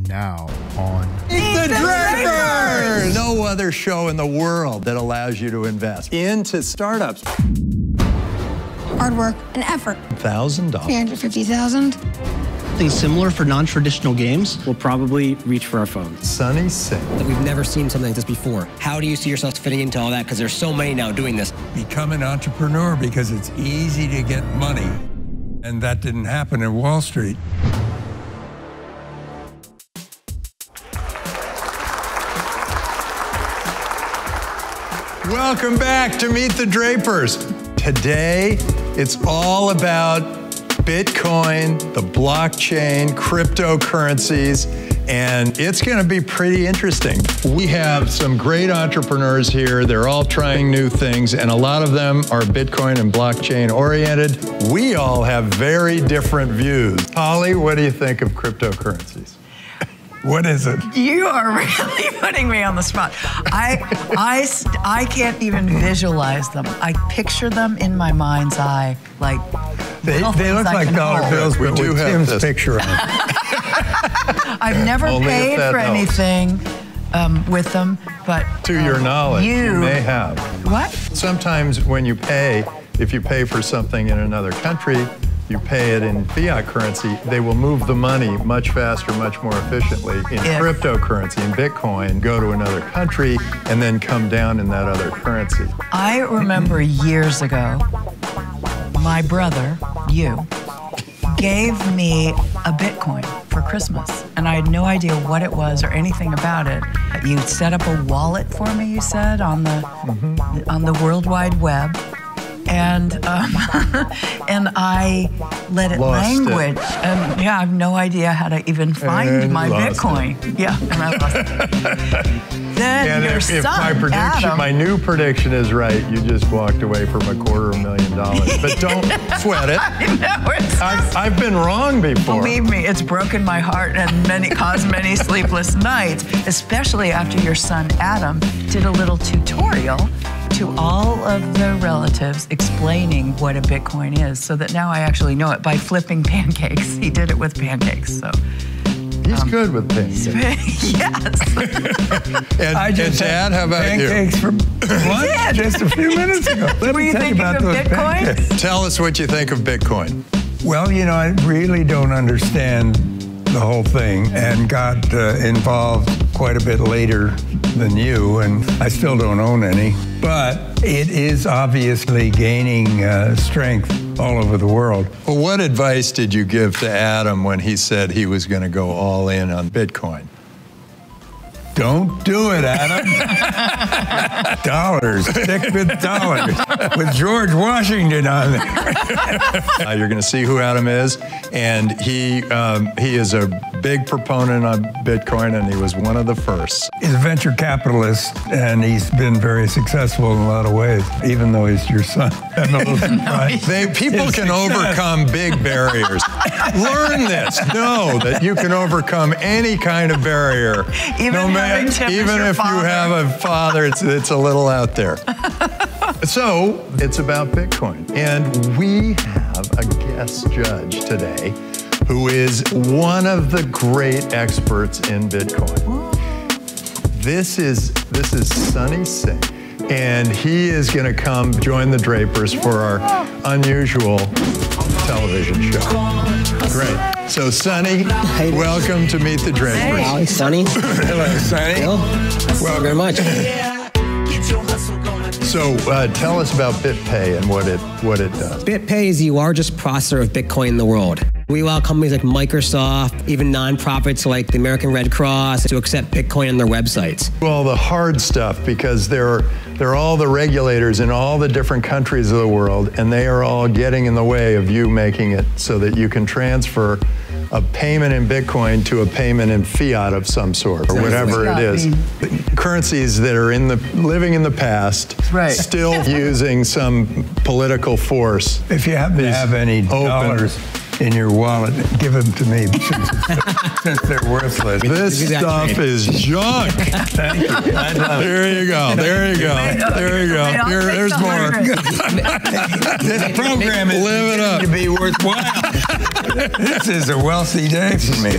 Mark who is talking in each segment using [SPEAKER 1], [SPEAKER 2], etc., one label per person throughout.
[SPEAKER 1] Now on
[SPEAKER 2] Meet the Drapers! No other show in the world that allows you to invest into startups.
[SPEAKER 3] Hard work and effort.
[SPEAKER 2] Thousand dollars.
[SPEAKER 3] 350,000.
[SPEAKER 4] Something similar for non-traditional games.
[SPEAKER 5] We'll probably reach for our phones.
[SPEAKER 2] Sonny Singh.
[SPEAKER 6] We've never seen something like this before. How do you see yourself fitting into all that? Because there's so many now doing this.
[SPEAKER 7] Become an entrepreneur because it's easy to get money. And that didn't happen in Wall Street.
[SPEAKER 2] Welcome back to Meet the Drapers. Today, it's all about Bitcoin, the blockchain, cryptocurrencies, and it's going to be pretty interesting. We have some great entrepreneurs here. They're all trying new things, and a lot of them are Bitcoin and blockchain oriented. We all have very different views. Polly, what do you think of cryptocurrencies? What is it?
[SPEAKER 8] You are really putting me on the spot. I, I, I can't even visualize them. I picture them in my mind's eye, like
[SPEAKER 7] They, they look
[SPEAKER 8] I
[SPEAKER 7] like dollar
[SPEAKER 8] hold.
[SPEAKER 7] bills,
[SPEAKER 2] We
[SPEAKER 7] but
[SPEAKER 2] do have
[SPEAKER 7] Tim's
[SPEAKER 2] this.
[SPEAKER 7] picture on it.
[SPEAKER 8] I've never
[SPEAKER 2] Only
[SPEAKER 8] paid for
[SPEAKER 2] helps.
[SPEAKER 8] anything um, with them, but
[SPEAKER 2] To your
[SPEAKER 8] um,
[SPEAKER 2] knowledge, you,
[SPEAKER 8] you
[SPEAKER 2] may have.
[SPEAKER 8] What?
[SPEAKER 2] Sometimes when you pay, if you pay for something in another country, you pay it in fiat currency, they will move the money much faster, much more efficiently. In
[SPEAKER 8] If-
[SPEAKER 2] cryptocurrency, in Bitcoin, go to another country and then come down in that other currency.
[SPEAKER 8] I remember years ago, my brother, you, gave me a Bitcoin for Christmas, and I had no idea what it was or anything about it. You set up a wallet for me, you said, on the mm-hmm. on the World Wide Web, and um, and I let it
[SPEAKER 2] Lost it.
[SPEAKER 8] and yeah, I have no idea how to even find
[SPEAKER 2] And
[SPEAKER 8] my Bitcoin. Yeah, and I lost it. Then
[SPEAKER 2] And
[SPEAKER 8] your
[SPEAKER 2] if, if my prediction,
[SPEAKER 8] Adam,
[SPEAKER 2] my new prediction is right, you just walked away from a quarter of a million dollars. But don't sweat it.
[SPEAKER 8] No, it's
[SPEAKER 2] I've, I've been wrong before.
[SPEAKER 8] Believe me, it's broken my heart and many caused many sleepless nights, especially after your son Adam did a little tutorial to all of the relatives explaining what a Bitcoin is, so that now I actually know it by flipping pancakes. He did it with pancakes, so
[SPEAKER 2] He's good with pancakes.
[SPEAKER 8] yes.
[SPEAKER 2] And,
[SPEAKER 7] I
[SPEAKER 2] and
[SPEAKER 7] just
[SPEAKER 2] Dad,
[SPEAKER 7] had
[SPEAKER 2] how about you?
[SPEAKER 7] pancakes for lunch just a few minutes ago. Let
[SPEAKER 8] Were
[SPEAKER 7] me
[SPEAKER 8] you
[SPEAKER 7] tell you about
[SPEAKER 8] of
[SPEAKER 7] those
[SPEAKER 8] Bitcoin?
[SPEAKER 7] pancakes.
[SPEAKER 2] Tell us what you think of Bitcoin.
[SPEAKER 7] Well, you know, I really don't understand the whole thing and got uh, involved quite a bit later than you, and I still don't own any. But it is obviously gaining uh, strength all over the world.
[SPEAKER 2] Well, what advice did you give to Adam when he said he was going to go all in on Bitcoin?
[SPEAKER 7] Don't do it, Adam. dollars. Stick with dollars. With George Washington on there.
[SPEAKER 2] Uh, you're going to see who Adam is, and he um, he is a big proponent of Bitcoin, and he was one of the first.
[SPEAKER 7] He's a venture capitalist, and he's been very successful in a lot of ways, even though he's your son. I'm a little surprised.
[SPEAKER 2] They, people can
[SPEAKER 7] success.
[SPEAKER 2] overcome big barriers. Learn this. Know that you can overcome any kind of barrier.
[SPEAKER 8] Even
[SPEAKER 2] no
[SPEAKER 8] having Tim as
[SPEAKER 2] even
[SPEAKER 8] your
[SPEAKER 2] if you have a father, it's, it's a little out there. so it's about Bitcoin. And we have a guest judge today who is one of the great experts in Bitcoin. This is this is Sonny Singh, and he is going to come join the Drapers for our unusual television show. Great. So, Sonny, welcome to Meet the Drapers.
[SPEAKER 6] Polly, Sonny,
[SPEAKER 7] Hello, Sonny.
[SPEAKER 6] Bill, thank you very much.
[SPEAKER 2] So, uh, tell us about BitPay and what it what it does.
[SPEAKER 6] BitPay is the largest processor of Bitcoin in the world. We allow companies like Microsoft, even nonprofits like the American Red Cross, to accept Bitcoin on their websites.
[SPEAKER 2] Well, the hard stuff because there there are all the regulators in all the different countries of the world, and they are all getting in the way of you making it so that you can transfer a payment in Bitcoin to a payment in fiat of some sort or whatever it is. Currencies that are in the living in the past,
[SPEAKER 8] Right.
[SPEAKER 2] still using some political force.
[SPEAKER 7] If you happen to have any
[SPEAKER 2] open.
[SPEAKER 7] dollars in your wallet, give them to me since, since they're worthless.
[SPEAKER 2] This stuff
[SPEAKER 6] trade.
[SPEAKER 2] is junk.
[SPEAKER 7] Thank you. I'd love it.
[SPEAKER 2] There you go. There you go. There you go. Here, there's more.
[SPEAKER 7] This program is
[SPEAKER 2] Live it up.
[SPEAKER 7] to be worthwhile. this is a wealthy day for me.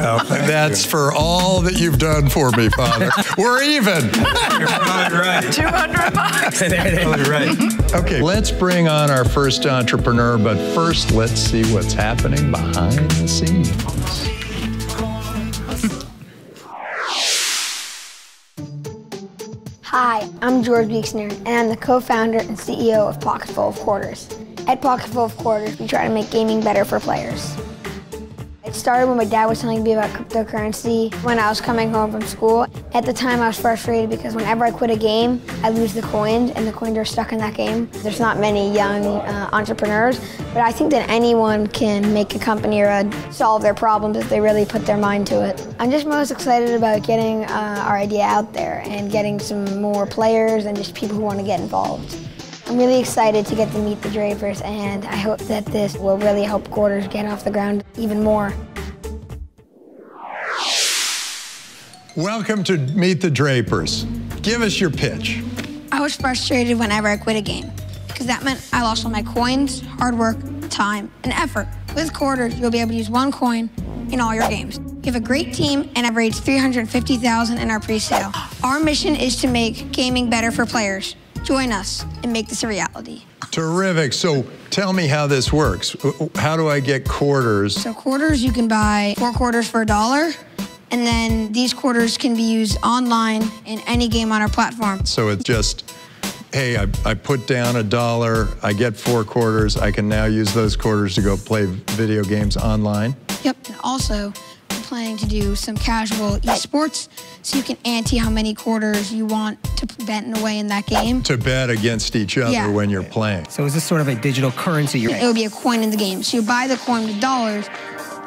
[SPEAKER 7] Oh, thank
[SPEAKER 2] That's for all that you've done for me, Father. We're even.
[SPEAKER 7] you. You're probably right.
[SPEAKER 8] 200 bucks.
[SPEAKER 7] Probably right.
[SPEAKER 2] Okay, let's bring on our first entrepreneur, but first let's see what's happening behind the scenes.
[SPEAKER 3] Hi, I'm George Beeksner, and I'm the co-founder and CEO of Pocketful of Quarters. At Pocketful of Quarters, we try to make gaming better for players. It started when my dad was telling me about cryptocurrency when I was coming home from school. At the time, I was frustrated because whenever I quit a game, I lose the coins, and the coins are stuck in that game. There's not many young uh, entrepreneurs, but I think that anyone can make a company or uh, solve their problems if they really put their mind to it. I'm just most excited about getting uh, our idea out there and getting some more players and just people who want to get involved. I'm really excited to get to meet the Drapers, and I hope that this will really help Quarters get off the ground even more.
[SPEAKER 2] Welcome to Meet the Drapers. Give us your pitch.
[SPEAKER 3] I was frustrated whenever I quit a game because that meant I lost all my coins, hard work, time, and effort. With Quarters, you'll be able to use one coin in all your games. We have a great team and have raised 350,000 in our pre-sale. Our mission is to make gaming better for players. Join us and make this a reality.
[SPEAKER 2] Terrific. So tell me how this works. Uh, uh, how do I get quarters?
[SPEAKER 3] So quarters, you can buy four quarters for a dollar, and then these quarters can be used online in any game on our platform.
[SPEAKER 2] So it's just, hey, I, I put down a dollar, I get four quarters, I can now use those quarters to go play video games online.
[SPEAKER 3] Yep. And also, planning to do some casual esports, so you can ante how many quarters you want to bet in away in that game.
[SPEAKER 2] To bet against each other
[SPEAKER 3] Yeah.
[SPEAKER 2] when you're playing.
[SPEAKER 6] So is this sort of a digital currency? You're
[SPEAKER 3] It would be a coin in the game. So you buy the coin with dollars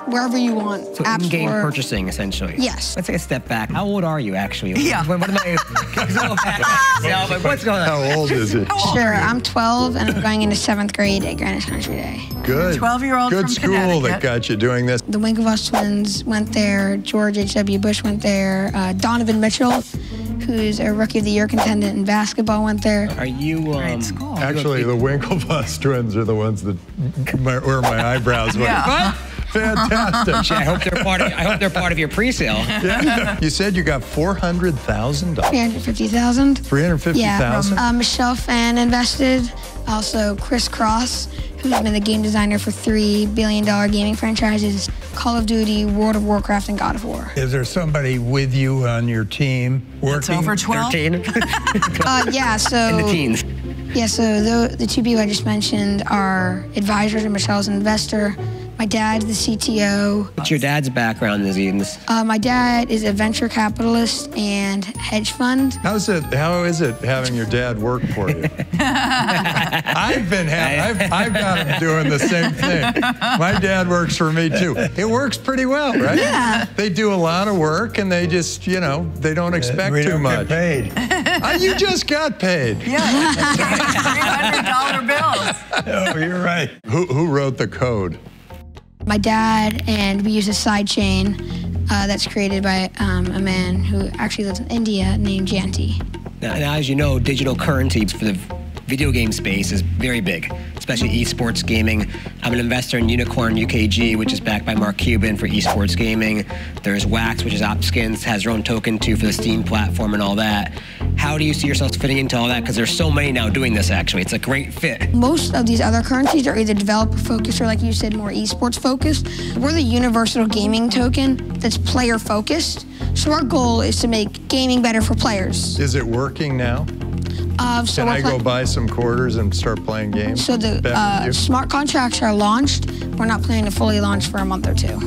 [SPEAKER 3] wherever you want.
[SPEAKER 6] so
[SPEAKER 3] App
[SPEAKER 6] in-game
[SPEAKER 3] Store.
[SPEAKER 6] purchasing, essentially.
[SPEAKER 3] Yes.
[SPEAKER 6] Let's take a step back. How old are you, actually?
[SPEAKER 8] Yeah.
[SPEAKER 6] What, what am I? Go back. Yeah, what's going on?
[SPEAKER 2] How old is he?
[SPEAKER 3] Sure, I'm 12 and I'm going into seventh grade at Greenwich Country Day.
[SPEAKER 2] Good.
[SPEAKER 8] 12-year-old
[SPEAKER 2] Good
[SPEAKER 8] from
[SPEAKER 2] school that got you doing this.
[SPEAKER 3] The Winklevoss twins went there. George H.W. Bush went there. Uh, Donovan Mitchell, who's a Rookie of the Year contendant in basketball, went there.
[SPEAKER 6] Are you? Um,
[SPEAKER 8] Great school.
[SPEAKER 2] Actually, the Winklevoss twins are the ones that my, where my eyebrows went.
[SPEAKER 8] Yeah.
[SPEAKER 2] Fantastic.
[SPEAKER 6] I hope they're part of. I hope they're part of your pre-sale.
[SPEAKER 2] Yeah. You said you got four hundred thousand dollars.
[SPEAKER 3] 350,000.
[SPEAKER 2] Three hundred fifty
[SPEAKER 3] Yeah.
[SPEAKER 2] thousand.
[SPEAKER 3] Uh, Michelle Phan invested. Also, Chris Cross, who's been the game designer for three billion dollar gaming franchises Call of Duty, World of Warcraft, and God of War.
[SPEAKER 7] Is there somebody with you on your team working?
[SPEAKER 8] It's over 12.
[SPEAKER 6] Thirteen.
[SPEAKER 3] Uh, yeah, so.
[SPEAKER 6] In the teens.
[SPEAKER 3] Yeah, so the, the two people I just mentioned are advisors, and Michelle's investor. My dad's the CTO.
[SPEAKER 6] What's your dad's background, Nazim?
[SPEAKER 3] Uh, my dad is a venture capitalist and hedge fund.
[SPEAKER 2] How's it? How is it having your dad work for you? I've been ha- I've, I've got him doing the same thing. My dad works for me too. It works pretty well, right?
[SPEAKER 3] Yeah.
[SPEAKER 2] They do a lot of work and they just, you know, they don't expect
[SPEAKER 7] we
[SPEAKER 2] too
[SPEAKER 7] don't
[SPEAKER 2] much.
[SPEAKER 7] get paid.
[SPEAKER 2] Uh, you just got paid.
[SPEAKER 8] Yeah. $300 bills.
[SPEAKER 7] oh, you're right.
[SPEAKER 2] Who, who wrote the code?
[SPEAKER 3] My dad and we use a side chain uh, that's created by um, a man who actually lives in India named Janti.
[SPEAKER 6] Now, now, as you know, digital currency for the video game space is very big, especially esports gaming. I'm an investor in Unikrn UKG, which is backed by Mark Cuban for esports gaming. There's Wax, which is Opskins, has their own token too for the Steam platform and all that. How do you see yourselves fitting into all that? Because there's so many now doing this. Actually, it's a great fit.
[SPEAKER 3] Most of these other currencies are either developer focused or, like you said, more esports focused. We're the universal gaming token that's player focused. So our goal is to make gaming better for players.
[SPEAKER 2] Is it working now?
[SPEAKER 3] Uh, so
[SPEAKER 2] Can I go buy some quarters and start playing games?
[SPEAKER 3] So the uh, smart contracts are launched. We're not planning to fully launch for a month or two.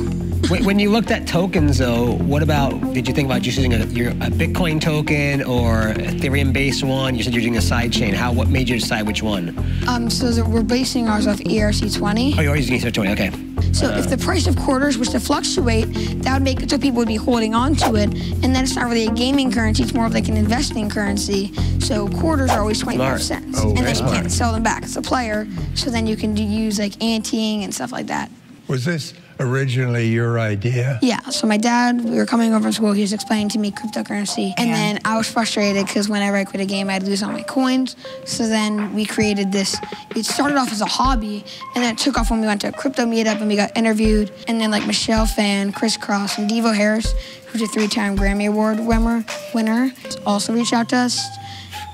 [SPEAKER 6] when, when you looked at tokens, though, what about? Did you think about just using a, your, a Bitcoin token or Ethereum-based one? You said you're doing a side chain. How? What made you decide which one?
[SPEAKER 3] Um, so we're basing ours off ERC20.
[SPEAKER 6] Oh, you're using ERC20. Okay.
[SPEAKER 3] So if the price of quarters was to fluctuate, that would make it so people would be holding on to it. And then it's not really a gaming currency, it's more of like an investing currency. So quarters are always 25
[SPEAKER 6] Smart.
[SPEAKER 3] cents.
[SPEAKER 2] Oh,
[SPEAKER 3] and then
[SPEAKER 2] very
[SPEAKER 3] you can't sell them back as a player. So then you can do, use like anteing and stuff like that.
[SPEAKER 7] Was this originally your idea?
[SPEAKER 3] Yeah, so my dad, we were coming over from school, he was explaining to me cryptocurrency. And then I was frustrated because whenever I quit a game, I'd lose all my coins. So then we created this. It started off as a hobby, and then it took off when we went to a crypto meetup and we got interviewed. And then, like, Michelle Phan, Chris Cross, and Devo Harris, who's a three time Grammy Award winner, winner, also reached out to us.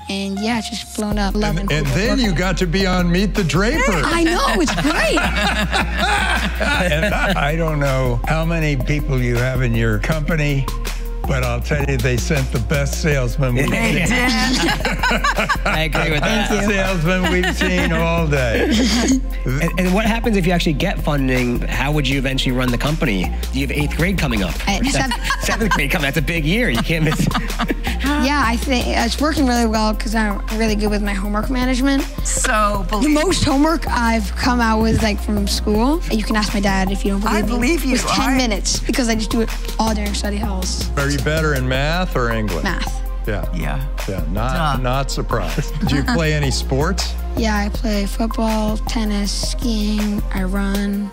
[SPEAKER 3] And yeah, it's just blown up. Love
[SPEAKER 2] And, and then you got to be on Meet the Draper.
[SPEAKER 3] I know, it's great.
[SPEAKER 7] And I don't know how many people you have in your company, but I'll tell you, they sent the best salesman we've
[SPEAKER 8] They
[SPEAKER 7] seen.
[SPEAKER 8] did.
[SPEAKER 6] I agree with that.
[SPEAKER 7] Salesman we've seen all day.
[SPEAKER 6] And, and what happens if you actually get funding? How would you eventually run the company? You have eighth grade coming up.
[SPEAKER 3] I-
[SPEAKER 6] That's-
[SPEAKER 3] seventh-
[SPEAKER 6] seventh grade coming. That's a big year. You can't miss.
[SPEAKER 3] yeah, I think uh, it's working really well because I'm really good with my homework management.
[SPEAKER 8] So
[SPEAKER 3] The most homework I've come out with, like from school, you can ask my dad if you don't believe
[SPEAKER 8] I
[SPEAKER 3] me.
[SPEAKER 8] believe you.
[SPEAKER 3] Was 10
[SPEAKER 8] I-
[SPEAKER 3] minutes because I just do it all during study halls.
[SPEAKER 2] Are you better in math or English?
[SPEAKER 3] Math.
[SPEAKER 2] Yeah.
[SPEAKER 8] Yeah.
[SPEAKER 2] Yeah, not
[SPEAKER 8] Duh.
[SPEAKER 2] not surprised. Do you play any sports?
[SPEAKER 3] Yeah, I play football, tennis, skiing, I run.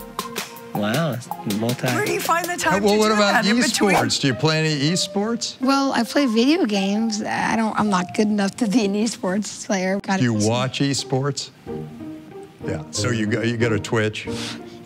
[SPEAKER 6] Wow, multi.
[SPEAKER 8] Where do you find the time
[SPEAKER 2] well,
[SPEAKER 8] to
[SPEAKER 2] what
[SPEAKER 8] do
[SPEAKER 2] about
[SPEAKER 8] that in between?
[SPEAKER 2] esports? Do you play any esports?
[SPEAKER 3] Well, I play video games. I don't. I'm not good enough to be an esports player. Got
[SPEAKER 2] Do you watch esports? Yeah. So you got you got a Twitch.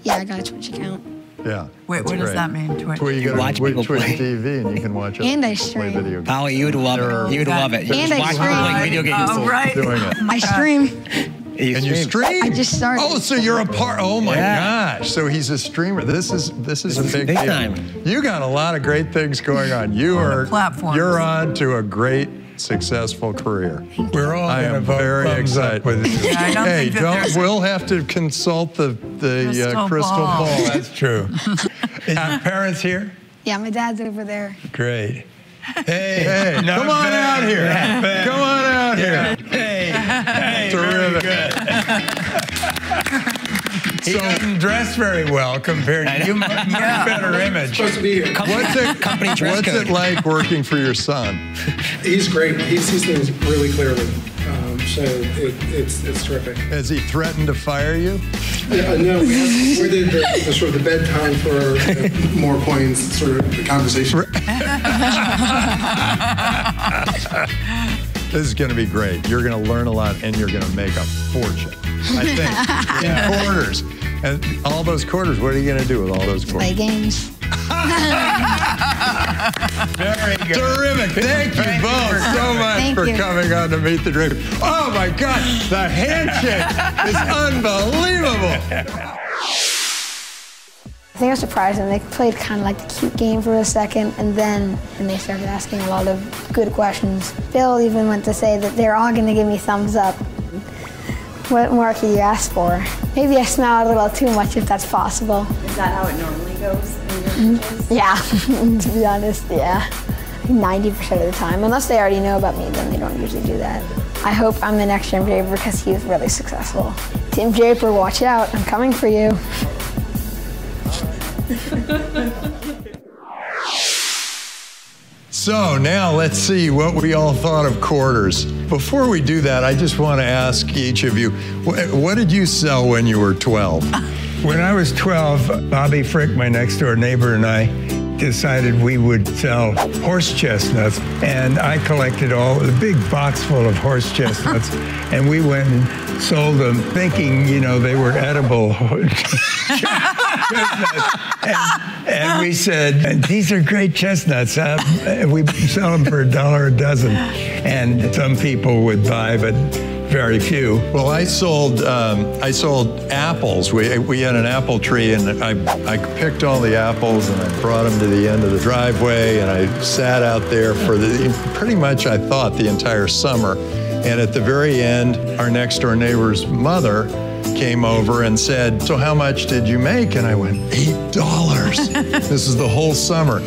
[SPEAKER 3] Yeah, I got a Twitch account.
[SPEAKER 2] Yeah.
[SPEAKER 8] Wait,
[SPEAKER 2] that's
[SPEAKER 8] what does that mean, Twitch?
[SPEAKER 2] Where you got
[SPEAKER 6] Watch
[SPEAKER 2] a Twitch,
[SPEAKER 6] people
[SPEAKER 2] Twitch
[SPEAKER 6] play.
[SPEAKER 2] TV, and you can watch it.
[SPEAKER 3] And I
[SPEAKER 2] play
[SPEAKER 3] stream.
[SPEAKER 2] video games.
[SPEAKER 6] Polly, you would love it. You would love it. You
[SPEAKER 3] And
[SPEAKER 6] just
[SPEAKER 3] I
[SPEAKER 6] watch people playing
[SPEAKER 3] stream.
[SPEAKER 6] video games.
[SPEAKER 8] Oh, right.
[SPEAKER 2] Doing it.
[SPEAKER 3] I stream.
[SPEAKER 6] Oh You
[SPEAKER 2] And you stream?
[SPEAKER 3] I just started.
[SPEAKER 2] Oh, so you're a part. Oh my
[SPEAKER 6] Yeah.
[SPEAKER 2] gosh! So he's a streamer. This is this is a big,
[SPEAKER 6] big time.
[SPEAKER 2] You got a lot of great things going on. You are
[SPEAKER 8] platform.
[SPEAKER 2] You're on to a great, successful career.
[SPEAKER 7] We're all
[SPEAKER 2] I am
[SPEAKER 7] vote
[SPEAKER 2] very excited.
[SPEAKER 7] with you.
[SPEAKER 8] Yeah, I don't
[SPEAKER 2] hey,
[SPEAKER 8] think
[SPEAKER 2] don't. We'll have to consult the the
[SPEAKER 8] Crystal
[SPEAKER 2] uh, crystal
[SPEAKER 8] ball.
[SPEAKER 2] ball.
[SPEAKER 7] That's true. Is your parents here?
[SPEAKER 3] Yeah, my dad's over there.
[SPEAKER 7] Great. Hey,
[SPEAKER 2] Hey,
[SPEAKER 7] not
[SPEAKER 2] come on
[SPEAKER 7] bad.
[SPEAKER 2] out here. Come on out here.
[SPEAKER 7] Hey, hey,
[SPEAKER 2] Terrific.
[SPEAKER 7] he doesn't dress very well compared to you. Much, much better image.
[SPEAKER 1] supposed to be here.
[SPEAKER 2] What's it,
[SPEAKER 6] Company dress
[SPEAKER 2] what's
[SPEAKER 6] code.
[SPEAKER 2] it like working for your son?
[SPEAKER 1] He's great. He sees things really clearly. Um, so it, it's it's terrific.
[SPEAKER 2] Has he threatened to fire you?
[SPEAKER 1] Yeah, no, we, have, we did the, the sort of the bedtime for uh, more coins sort of conversation.
[SPEAKER 2] This is going to be great. You're going to learn a lot and you're going to make a fortune. I think in quarters. And all those quarters, what are you going to do with all those quarters?
[SPEAKER 3] Play games.
[SPEAKER 7] Very good.
[SPEAKER 2] Terrific. Thank you both so much
[SPEAKER 3] Thank
[SPEAKER 2] for
[SPEAKER 3] you.
[SPEAKER 2] coming on to Meet the Dream. Oh my God, the handshake is unbelievable.
[SPEAKER 3] I think I was surprised and they played kind of like the cute game for a second and then and they started asking a lot of good questions. Bill even went to say that they're all going to give me thumbs up. What more could you ask for? Maybe I smile a little too much if that's possible.
[SPEAKER 9] Is that how it normally goes in your mm-hmm. pitches?
[SPEAKER 3] Yeah, to be honest, yeah. 90% of the time. Unless they already know about me, then they don't usually do that. I hope I'm the next Tim Draper because he's really successful. Tim Draper, watch out. I'm coming for you.
[SPEAKER 2] So now let's see what we all thought of quarters. Before we do that, I just want to ask each of you, what, what did you sell when you were 12?
[SPEAKER 7] When I was 12, Bobby Frick, my next door neighbor, and I decided we would sell horse chestnuts. And I collected all a big box full of horse chestnuts. and we went and sold them thinking, you know, they were edible chestnuts. And, and we said, these are great chestnuts. Uh, we sell them for a dollar a dozen. And some people would buy, but very few.
[SPEAKER 2] Well, I sold um, I sold apples. We, we had an apple tree, and I, I picked all the apples and I brought them to the end of the driveway, and I sat out there for the pretty much I thought the entire summer. And at the very end, our next door neighbor's mother came over and said, "So how much did you make?" And I went, eight dollars. this is the whole summer.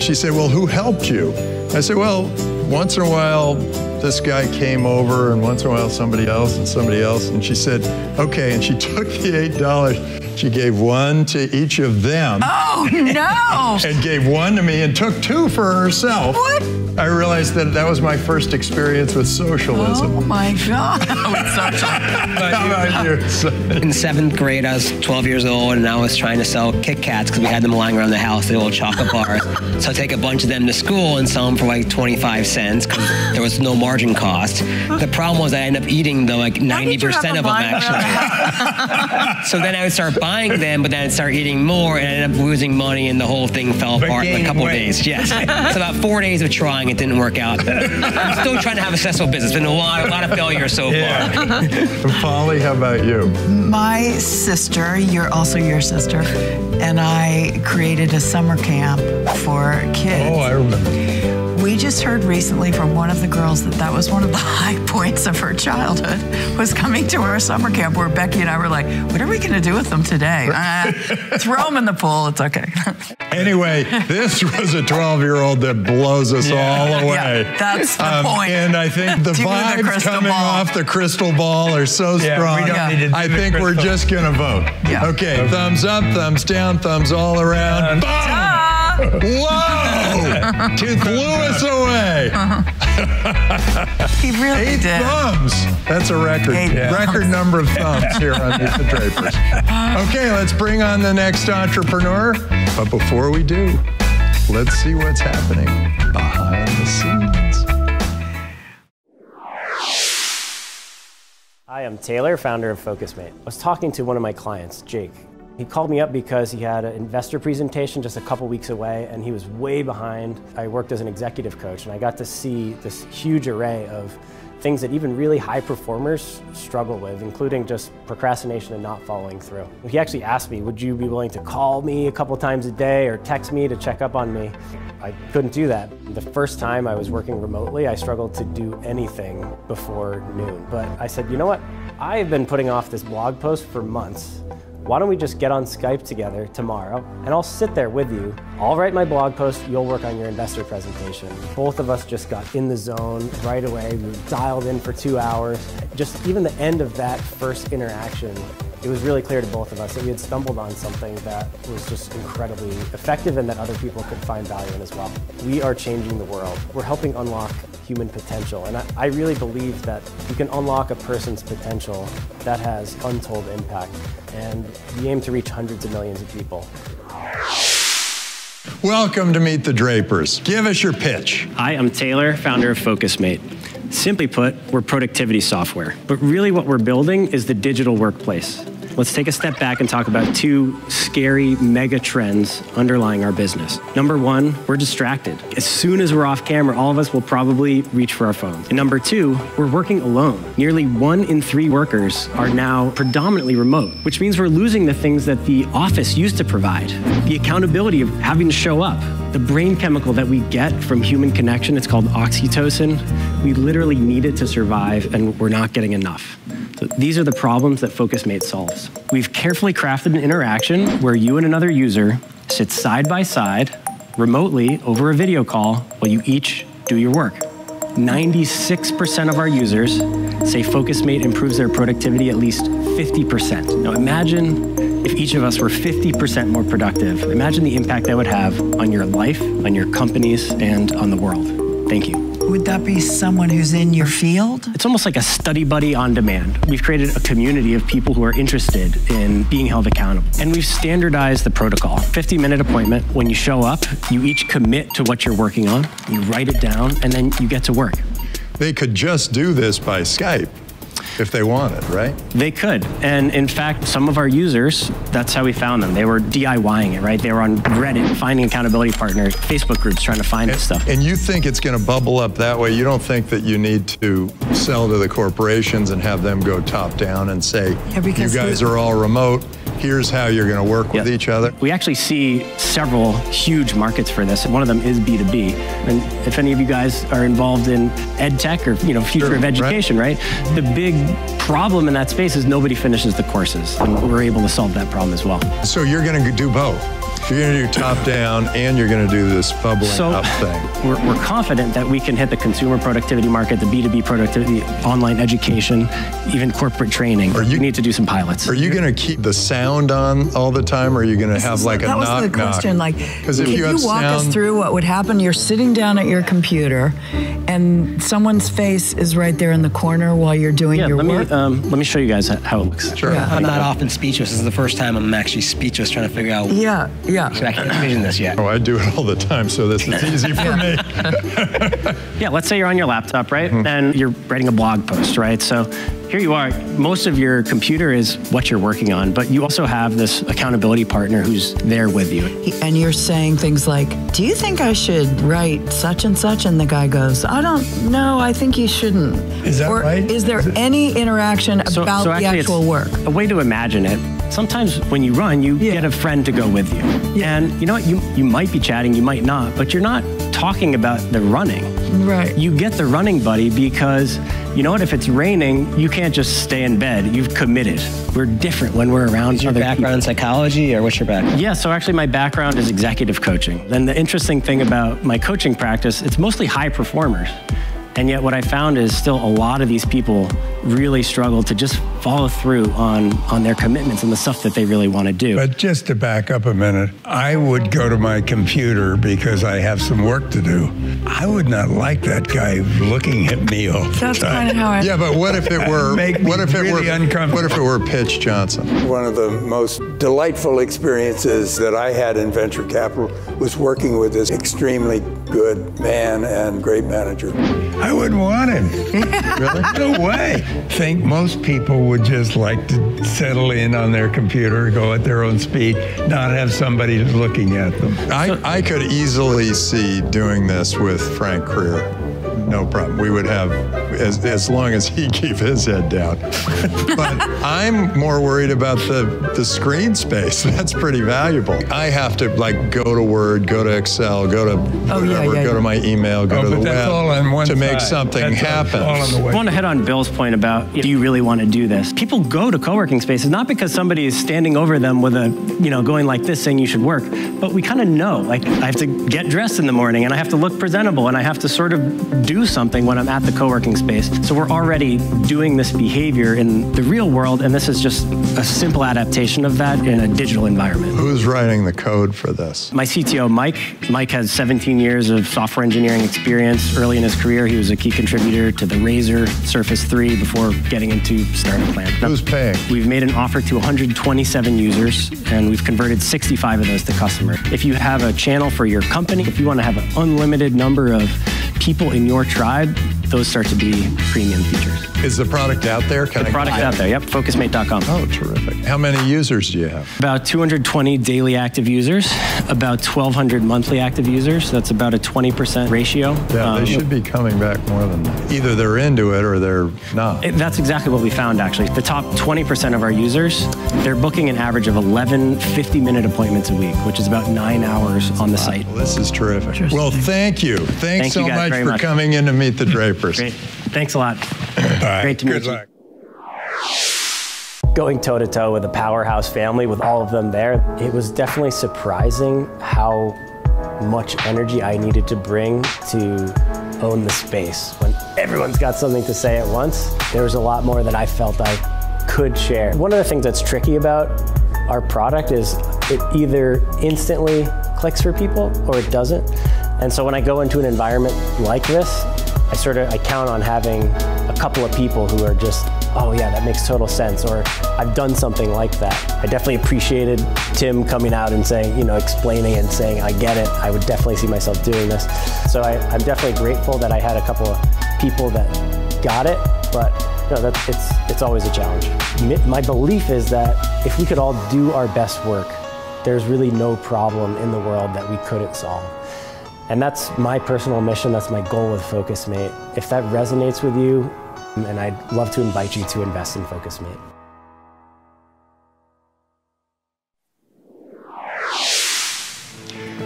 [SPEAKER 2] She said, "Well, who helped you?" I said, well, once in a while, this guy came over, and once in a while, somebody else, and somebody else. And she said, okay. And she took the $8. She gave one to each of them.
[SPEAKER 8] Oh, no.
[SPEAKER 2] and gave one to me and took two for herself.
[SPEAKER 8] What?
[SPEAKER 2] I realized that that was my first experience with socialism.
[SPEAKER 8] Oh, my God. With social-
[SPEAKER 2] How about you?
[SPEAKER 6] In seventh grade, I was 12 years old, and I was trying to sell Kit Kats because we had them lying around the house, the old chocolate bars. so I take a bunch of them to school and sell them for like 25 cents because there was no margin cost. The problem was I ended up eating the like 90% of them actually. so then I would start buying them, but then I'd start eating more, and I ended up losing money, and the whole thing fell apart in a couple of days. Yes. so about four days of trying, it didn't work out. I'm still trying to have a successful business. It's been a lot, a lot of failure so far.
[SPEAKER 2] Polly, how about you?
[SPEAKER 8] My sister, you're also your sister, and I created a summer camp for kids.
[SPEAKER 2] Oh, I remember.
[SPEAKER 8] We just heard recently from one of the girls that that was one of the high points of her childhood was coming to our summer camp where Becky and I were like, what are we going to do with them today? Uh, throw them in the pool. It's okay.
[SPEAKER 2] Anyway, this was a 12 year old that blows us all away.
[SPEAKER 8] Yeah, that's the
[SPEAKER 2] Um,
[SPEAKER 8] point.
[SPEAKER 2] And I think the
[SPEAKER 8] Do the
[SPEAKER 2] vibes coming
[SPEAKER 8] ball.
[SPEAKER 2] off the crystal ball are so
[SPEAKER 7] Yeah, we
[SPEAKER 2] strong.
[SPEAKER 7] don't need to do
[SPEAKER 2] I
[SPEAKER 7] the
[SPEAKER 2] think we're just going to vote.
[SPEAKER 8] Yeah.
[SPEAKER 2] Okay, thumbs up, thumbs down, thumbs all around. Boom! Whoa! to blew us away.
[SPEAKER 8] He really
[SPEAKER 2] Eight
[SPEAKER 8] did.
[SPEAKER 2] thumbs. That's a record.
[SPEAKER 8] Eight
[SPEAKER 2] Record number of thumbs here on Meet the Drapers. Okay, let's bring on the next entrepreneur. But before we do, let's see what's happening behind the scenes.
[SPEAKER 10] Hi, I'm Taylor, founder of FocusMate. I was talking to one of my clients, Jake. He called me up because he had an investor presentation just a couple weeks away and he was way behind. I worked as an executive coach and I got to see this huge array of things that even really high performers struggle with, including just procrastination and not following through. He actually asked me, would you be willing to call me a couple times a day or text me to check up on me? I couldn't do that. The first time I was working remotely, I struggled to do anything before noon. But I said, you know what? I have been putting off this blog post for months. Why don't we just get on Skype together tomorrow and I'll sit there with you. I'll write my blog post, you'll work on your investor presentation. Both of us just got in the zone right away. We dialed in for two hours. Just even the end of that first interaction, it was really clear to both of us that we had stumbled on something that was just incredibly effective and that other people could find value in as well. We are changing the world. We're helping unlock human potential. And I, I really believe that you can unlock a person's potential that has untold impact. And we aim to reach hundreds of millions of people.
[SPEAKER 2] Welcome to Meet the Drapers. Give us your pitch.
[SPEAKER 5] Hi, I'm Taylor, founder of FocusMate. Simply put, we're productivity software. But really, what we're building is the digital workplace. Let's take a step back and talk about two scary mega trends underlying our business. Number one, we're distracted. As soon as we're off camera, all of us will probably reach for our phones. And number two, we're working alone. Nearly one in three workers are now predominantly remote, which means we're losing the things that the office used to provide the accountability of having to show up, the brain chemical that we get from human connection. It's called oxytocin. We literally need it to survive, and we're not getting enough. So these are the problems that FocusMate solves. We've carefully crafted an interaction where you and another user sit side by side remotely over a video call while you each do your work. 96% of our users say FocusMate improves their productivity at least 50%. Now imagine if each of us were 50% more productive. Imagine the impact that would have on your life, on your companies, and on the world. Thank you.
[SPEAKER 8] Would that be someone who's in your field?
[SPEAKER 5] It's almost like a study buddy on demand. We've created a community of people who are interested in being held accountable. And we've standardized the protocol. 50 minute appointment. When you show up, you each commit to what you're working on, you write it down, and then you get to work.
[SPEAKER 2] They could just do this by Skype if they wanted, right?
[SPEAKER 5] They could. And in fact, some of our users, that's how we found them. They were DIYing it, right? They were on Reddit finding accountability partners, Facebook groups trying to find this stuff.
[SPEAKER 2] And you think it's going to bubble up that way? You don't think that you need to sell to the corporations and have them go top down and say,
[SPEAKER 8] Yeah,
[SPEAKER 2] you guys are all remote. Here's how you're going to work with each other.
[SPEAKER 5] We actually see several huge markets for this. One of them is B2B. And if any of you guys are involved in ed tech or you know future
[SPEAKER 2] Sure,
[SPEAKER 5] of
[SPEAKER 2] right.
[SPEAKER 5] education, right. The big problem in that space is nobody finishes the courses. And we're able to solve that problem as well.
[SPEAKER 2] So you're going to do both. You're going to do top down and you're going to do this bubbling
[SPEAKER 5] So
[SPEAKER 2] up thing.
[SPEAKER 5] we're, we're confident that we can hit the consumer productivity market, the B2B productivity, online education, even corporate training.
[SPEAKER 2] Are you-
[SPEAKER 5] we need to do some pilots.
[SPEAKER 2] Are you going to keep the sound on all the time or are you going to have like a knock knock?
[SPEAKER 8] that was
[SPEAKER 2] knock
[SPEAKER 8] the question.
[SPEAKER 2] knock?
[SPEAKER 8] Like,
[SPEAKER 2] 'Cause if
[SPEAKER 8] can
[SPEAKER 2] you
[SPEAKER 8] you,
[SPEAKER 2] have
[SPEAKER 8] walk us through what would happen? You're sitting down at your computer, and someone's face is right there in the corner while you're doing
[SPEAKER 5] yeah,
[SPEAKER 8] your
[SPEAKER 5] let me
[SPEAKER 8] work.
[SPEAKER 5] um, let me show you guys how it looks.
[SPEAKER 2] Sure.
[SPEAKER 8] Yeah.
[SPEAKER 6] I'm not often speechless. This is the first time I'm actually speechless trying to figure out.
[SPEAKER 8] yeah, yeah.
[SPEAKER 6] So I can't envision this yet.
[SPEAKER 2] Oh, I do it all the time, so this is easy for me.
[SPEAKER 5] Yeah, let's say you're on your laptop, right?
[SPEAKER 2] Hmm.
[SPEAKER 5] And you're writing a blog post, right? So here you are. Most of your computer is what you're working on, but you also have this accountability partner who's there with you.
[SPEAKER 8] And you're saying things like, "Do you think I should write such and such?" And the guy goes, "I don't know. I think you shouldn't."
[SPEAKER 7] Is that
[SPEAKER 8] or
[SPEAKER 7] right?
[SPEAKER 8] Is there any interaction
[SPEAKER 5] So,
[SPEAKER 8] about
[SPEAKER 5] so
[SPEAKER 8] the
[SPEAKER 5] actually
[SPEAKER 8] actual
[SPEAKER 5] it's
[SPEAKER 8] work?
[SPEAKER 5] A way to imagine it. Sometimes when you run, you
[SPEAKER 8] Yeah.
[SPEAKER 5] get a friend to go with you.
[SPEAKER 8] Yeah.
[SPEAKER 5] And you know what? You, you might be chatting, you might not, but you're not talking about the running.
[SPEAKER 8] Right.
[SPEAKER 5] You get the running buddy because you know what? If it's raining, you can't just stay in bed. You've committed. We're different when we're around
[SPEAKER 6] Is your
[SPEAKER 5] other
[SPEAKER 6] background in psychology or what's your background?
[SPEAKER 5] yeah, so actually my background is executive coaching. And the interesting thing about my coaching practice, it's mostly high performers. And yet what I found is still a lot of these people really struggle to just follow through on on their commitments and the stuff that they really want to do.
[SPEAKER 7] But just to back up a minute, I would go to my computer because I have some work to do. I would not like that guy looking at me all the
[SPEAKER 8] That's
[SPEAKER 7] time.
[SPEAKER 8] kind of how I.
[SPEAKER 2] Yeah, but what if it were
[SPEAKER 7] Make me
[SPEAKER 2] what if it
[SPEAKER 7] really
[SPEAKER 2] were
[SPEAKER 7] uncomfortable.
[SPEAKER 2] what if it were Pitch Johnson?
[SPEAKER 7] One of the most delightful experiences that I had in venture capital was working with this extremely good man and great manager. I wouldn't want him.
[SPEAKER 2] Really?
[SPEAKER 7] No way. think most people would just like to settle in on their computer, go at their own speed, not have somebody looking at them.
[SPEAKER 2] I, I could easily see doing this with Frank Creer. No problem. We would have as, as long as he keep his head down. but I'm more worried about the, the screen space. That's pretty valuable. I have to like go to Word, go to Excel, go to
[SPEAKER 8] Oh,
[SPEAKER 2] whatever,
[SPEAKER 8] yeah,
[SPEAKER 2] go
[SPEAKER 8] yeah.
[SPEAKER 2] to my email, go
[SPEAKER 7] Oh,
[SPEAKER 2] to the
[SPEAKER 7] but
[SPEAKER 2] web
[SPEAKER 7] all on one
[SPEAKER 2] to make
[SPEAKER 7] side.
[SPEAKER 2] something
[SPEAKER 7] That's
[SPEAKER 2] happen.
[SPEAKER 7] all on the
[SPEAKER 5] I want to head on Bill's point about do you really want to do this? People go to co-working spaces not because somebody is standing over them with a, you know, going like this saying you should work, but we kind of know. Like I have to get dressed in the morning and I have to look presentable and I have to sort of do something when I'm at the co-working space. So we're already doing this behavior in the real world and this is just a simple adaptation of that in a digital environment.
[SPEAKER 2] Who's writing the code for this?
[SPEAKER 5] My CTO, Mike, Mike has 17 years of software engineering experience. Early in his career, he was a key contributor to the Razer Surface 3 before getting into Startup Plan.
[SPEAKER 2] Who's paying?
[SPEAKER 5] We've made an offer to 127 users, and we've converted 65 of those to customer. If you have a channel for your company, if you want to have an unlimited number of people in your tribe, those start to be premium features.
[SPEAKER 2] Is the product out there? Can
[SPEAKER 5] The
[SPEAKER 2] I
[SPEAKER 5] product's out there, yep, focusmate.com.
[SPEAKER 2] Oh, terrific. How many users do you have?
[SPEAKER 5] About 220 daily active users, about 1,200 monthly active users. That's about a 20% ratio.
[SPEAKER 2] Yeah,
[SPEAKER 5] Um,
[SPEAKER 2] they should be coming back more than that. Either they're into it or they're not.
[SPEAKER 5] it- That's exactly what we found, actually. The top 20% of our users, they're booking an average of 11 50-minute appointments a week, which is about nine hours on the site.
[SPEAKER 2] Well, this is terrific. Well, thank you. Thanks
[SPEAKER 5] Thank
[SPEAKER 2] so
[SPEAKER 5] you
[SPEAKER 2] much for
[SPEAKER 5] much.
[SPEAKER 2] coming in to meet the Drapers.
[SPEAKER 5] Great. Thanks a lot.
[SPEAKER 7] All right,
[SPEAKER 5] Great to
[SPEAKER 7] good
[SPEAKER 5] meet you.
[SPEAKER 7] luck.
[SPEAKER 10] going toe to toe with a powerhouse family with all of them there, it was definitely surprising how much energy I needed to bring to own the space. When everyone's got something to say at once, there was a lot more that I felt I could share. One of the things that's tricky about our product is it either instantly clicks for people or it doesn't. And so when I go into an environment like this, I sort of I count on having a couple of people who are just, oh yeah, that makes total sense, or I've done something like that. I definitely appreciated Tim coming out and saying, you know, explaining and saying, I get it. I would definitely see myself doing this. So I, I'm definitely grateful that I had a couple of people that got it, but you know, it's, it's always a challenge. My belief is that if we could all do our best work, there's really no problem in the world that we couldn't solve. And that's my personal mission, that's my goal with FocusMate. If that resonates with you, and I'd love to invite you to invest in FocusMate.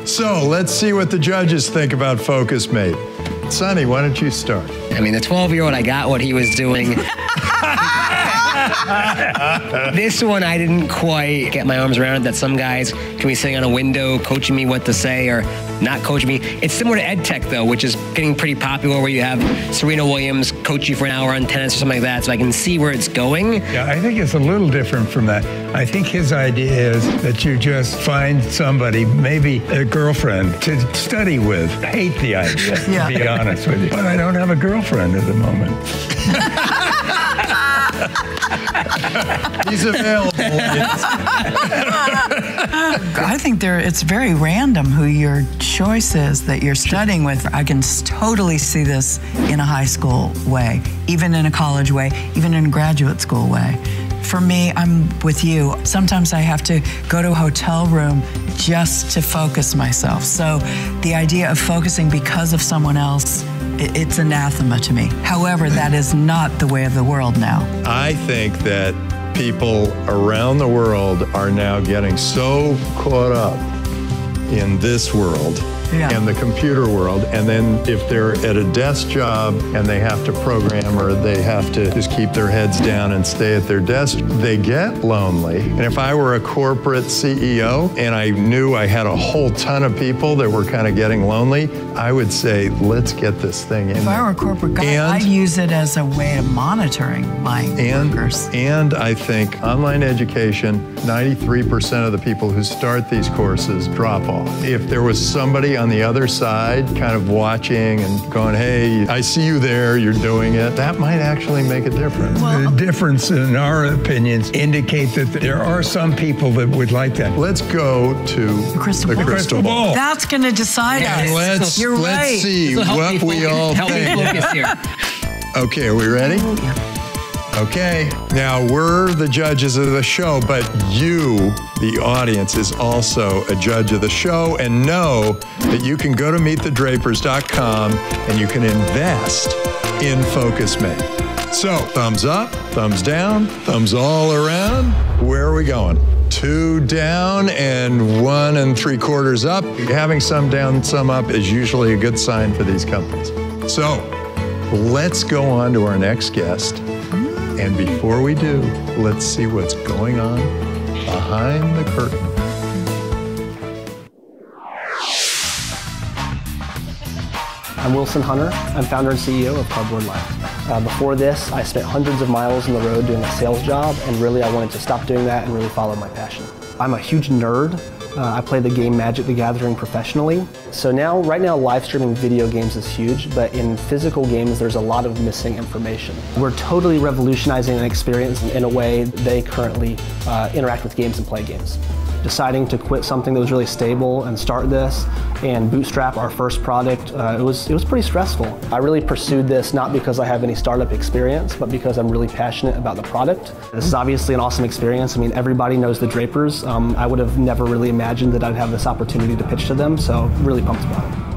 [SPEAKER 2] So let's see what the judges think about Focus Mate. Sonny, why don't you start?
[SPEAKER 6] I mean, the 12 year old, I got what he was doing. this one I didn't quite get my arms around. That some guys can be sitting on a window coaching me what to say or not coaching me. It's similar to EdTech though, which is getting pretty popular, where you have Serena Williams coach you for an hour on tennis or something like that. So I can see where it's going.
[SPEAKER 7] Yeah, I think it's a little different from that. I think his idea is that you just find somebody, maybe a girlfriend, to study with. I hate the idea,
[SPEAKER 8] Yeah.
[SPEAKER 7] to be honest with you. But I don't have a girlfriend at the moment.
[SPEAKER 2] He's available.
[SPEAKER 8] I think there it's very random who your choice is that you're studying with. I can totally see this in a high school way, even in a college way, even in a graduate school way. For me, I'm with you. Sometimes I have to go to a hotel room just to focus myself. So the idea of focusing because of someone else, it's anathema to me. However, that is not the way of the world now.
[SPEAKER 2] I think that people around the world are now getting so caught up in this world
[SPEAKER 8] Yeah.
[SPEAKER 2] and the computer world. And then if they're at a desk job and they have to program or they have to just keep their heads down and stay at their desk, they get lonely. And if I were a corporate CEO and I knew I had a whole ton of people that were kind of getting lonely, I would say, let's get this thing in.
[SPEAKER 8] If I were a corporate guy,
[SPEAKER 2] And-
[SPEAKER 8] I'd use it as a way of monitoring my
[SPEAKER 2] and,
[SPEAKER 8] workers.
[SPEAKER 2] and I think online education, 93% of the people who start these courses drop off. If there was somebody on the other side kind of watching and going, hey, I see you there, you're doing it, that might actually make a difference.
[SPEAKER 7] the difference in our opinions indicate that there are some people that would like that.
[SPEAKER 2] Let's go to
[SPEAKER 8] The crystal
[SPEAKER 2] the
[SPEAKER 8] ball.
[SPEAKER 2] crystal ball.
[SPEAKER 8] That's going to decide
[SPEAKER 2] And
[SPEAKER 8] us.
[SPEAKER 2] let's,
[SPEAKER 8] You're
[SPEAKER 2] let's
[SPEAKER 8] right.
[SPEAKER 2] see what we all think.
[SPEAKER 6] here.
[SPEAKER 2] Okay, are we ready? Okay, now we're the judges of the show, but you, the audience, is also a judge of the show. And know that you can go to meetthedrapers.com and you can invest in Focus FocusMate. So, thumbs up, thumbs down, thumbs all around. Where are we going? Two down and one and three quarters up. Having some down, some up is usually a good sign for these companies. So, let's go on to our next guest. And before we do, let's see what's going on behind the curtain.
[SPEAKER 11] I'm Wilson Hunter. I'm founder and CEO of Cardboard Live. Uh, before this, I spent hundreds of miles on the road doing a sales job, and really I wanted to stop doing that and really follow my passion. I'm a huge nerd. Uh, I play the game Magic the Gathering professionally. So now, right now, live streaming video games is huge, but in physical games, there's a lot of missing information. We're totally revolutionizing an experience in a way they currently uh, interact with games and play games deciding to quit something that was really stable and start this and bootstrap our first product, uh, it was it was pretty stressful. I really pursued this not because I have any startup experience, but because I'm really passionate about the product. This is obviously an awesome experience. I mean, everybody knows the Drapers. Um, I would have never really imagined that I'd have this opportunity to pitch to them, so really pumped about it.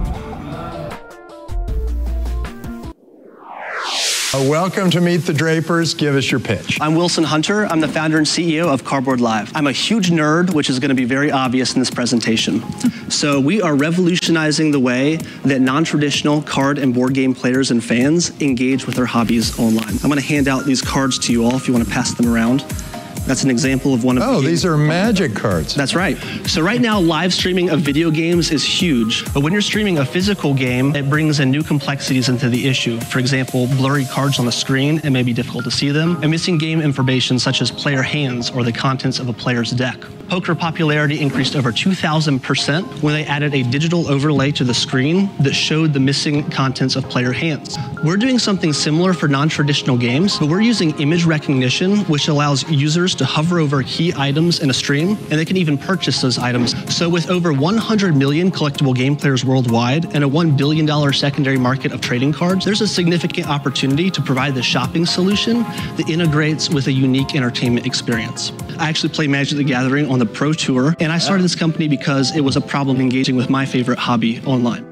[SPEAKER 2] Welcome to Meet the Drapers. Give us your pitch.
[SPEAKER 12] I'm Wilson Hunter. I'm the founder and CEO of Cardboard Live. I'm a huge nerd, which is going to be very obvious in this presentation. So, we are revolutionizing the way that non traditional card and board game players and fans engage with their hobbies online. I'm going to hand out these cards to you all if you want to pass them around. That's an example of one of
[SPEAKER 2] Oh,
[SPEAKER 12] the
[SPEAKER 2] these are magic cards.
[SPEAKER 12] That's right. So right now, live streaming of video games is huge. But when you're streaming a physical game, it brings in new complexities into the issue. For example, blurry cards on the screen, it may be difficult to see them, and missing game information such as player hands or the contents of a player's deck. Poker popularity increased over 2,000% when they added a digital overlay to the screen that showed the missing contents of player hands. We're doing something similar for non-traditional games, but we're using image recognition, which allows users to hover over key items in a stream, and they can even purchase those items. So with over 100 million collectible game players worldwide and a $1 billion secondary market of trading cards, there's a significant opportunity to provide the shopping solution that integrates with a unique entertainment experience. I actually play Magic the Gathering on the Pro Tour, and I started this company because it was a problem engaging with my favorite hobby online.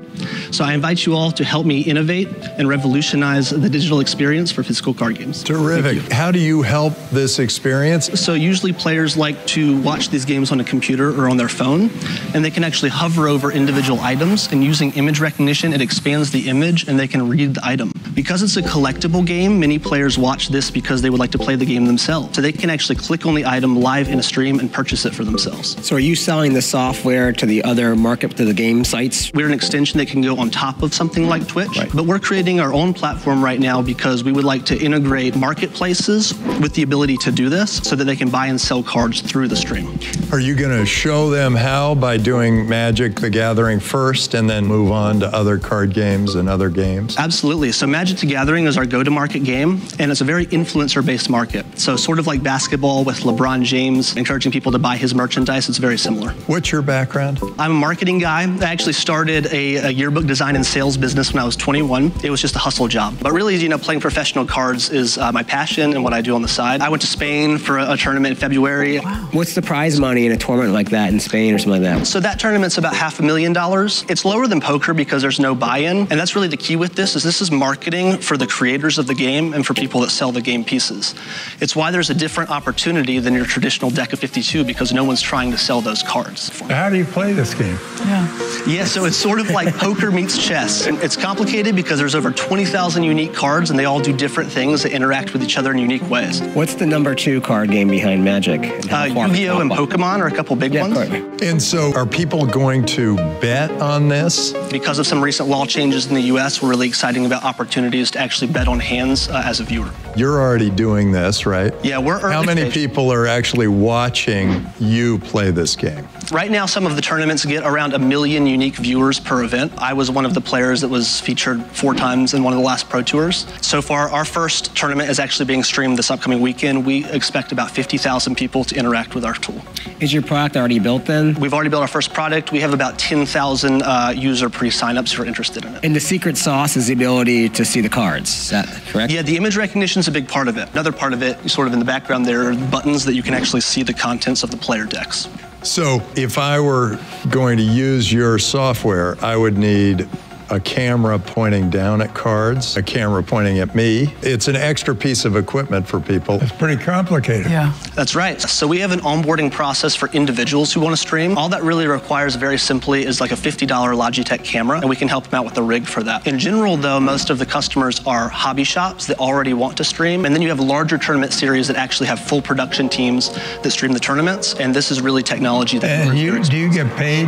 [SPEAKER 12] So I invite you all to help me innovate and revolutionize the digital experience for physical card games.
[SPEAKER 2] Terrific. How do you help this experience?
[SPEAKER 12] So usually players like to watch these games on a computer or on their phone, and they can actually hover over individual items, and using image recognition, it expands the image and they can read the item. Because it's a collectible game, many players watch this because they would like to play the game themselves. So they can actually click on the item live in a stream and purchase it for themselves.
[SPEAKER 6] So are you selling the software to the other market, to the game sites?
[SPEAKER 12] We're an extension that can go on top of something like Twitch, but we're creating our own platform right now because we would like to integrate marketplaces with the ability to do this so that they can buy and sell cards through the stream.
[SPEAKER 2] Are you going to show them how by doing Magic the Gathering first and then move on to other card games and other games?
[SPEAKER 12] Absolutely. So Magic the Gathering is our go-to-market game, and it's a very influencer-based market. So sort of like basketball with LeBron James encouraging people to buy his merchandise, it's very similar.
[SPEAKER 2] What's your background?
[SPEAKER 12] I'm a marketing guy. I actually started a, a yearbook design and sales business when I was 21. It was just a hustle job. But really, you know, playing professional cards is uh, my passion and what I do on the side. I went to Spain for a, a tournament in February.
[SPEAKER 6] What's the prize money in a tournament like that in Spain or something like that?
[SPEAKER 12] So that tournament's about half a million dollars. It's lower than poker because there's no buy-in, and that's really the key with this. Is this is marketing for the creators of the game and for people that sell the game pieces. It's why there's a different opportunity than your traditional deck of 52 because no one's trying to sell those cards.
[SPEAKER 7] How do you play this game?
[SPEAKER 8] Yeah.
[SPEAKER 12] Yeah, so it's sort of like poker meets chess. And it's complicated because there's over 20,000 unique cards and they all do different things that interact with each other in unique ways.
[SPEAKER 6] What's the number two card game behind Magic?
[SPEAKER 12] Uh, Yu-Gi-Oh! and Pokemon are a couple big ones.
[SPEAKER 2] And so, are people going to bet on this?
[SPEAKER 12] Because of some recent law changes in the U.S., we're really excited about opportunities to actually bet on hands uh, as a viewer.
[SPEAKER 2] You're already doing this, right?
[SPEAKER 12] Yeah, we're
[SPEAKER 2] How many
[SPEAKER 12] stage.
[SPEAKER 2] people are actually watching you play this game?
[SPEAKER 12] Right now, some of the tournaments get around a million unique viewers per event. I was one of the players that was featured four times in one of the last Pro Tours. So far, our first tournament is actually being streamed this upcoming weekend. We expect about 50,000 people to interact with our tool.
[SPEAKER 6] Is your product already built then?
[SPEAKER 12] We've already built our first product. We have about 10,000 uh, user pre-signups who are interested in it.
[SPEAKER 6] And the secret sauce is the ability to see the cards. Is that correct?
[SPEAKER 12] Yeah, the image recognition is a big part of it. Another part of it, sort of in the background, there are buttons that you can actually see the contents of the player decks.
[SPEAKER 2] So, if I were going to use your software, I would need a camera pointing down at cards, a camera pointing at me. It's an extra piece of equipment for people. It's
[SPEAKER 7] pretty complicated.
[SPEAKER 8] Yeah.
[SPEAKER 12] That's right. So we have an onboarding process for individuals who want to stream. All that really requires very simply is like a $50 Logitech camera, and we can help them out with the rig for that. In general, though, most of the customers are hobby shops that already want to stream, and then you have larger tournament series that actually have full production teams that stream the tournaments, and this is really technology that
[SPEAKER 7] And you, do you get paid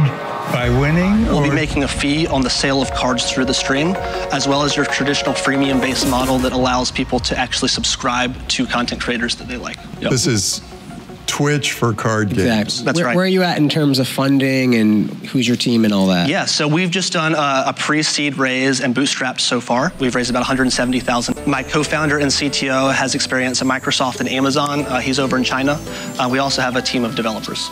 [SPEAKER 7] by winning?
[SPEAKER 12] We'll be making a fee on the sale of cards through the stream, as well as your traditional freemium based model that allows people to actually subscribe to content creators that they like.
[SPEAKER 2] This is Twitch for card games.
[SPEAKER 12] That's
[SPEAKER 6] where,
[SPEAKER 12] right.
[SPEAKER 6] Where are you at in terms of funding and who's your team and all that?
[SPEAKER 12] Yeah, so we've just done a, a pre-seed raise and bootstrapped so far. We've raised about 170,000. My co-founder and CTO has experience at Microsoft and Amazon. Uh, he's over in China. Uh, we also have a team of developers.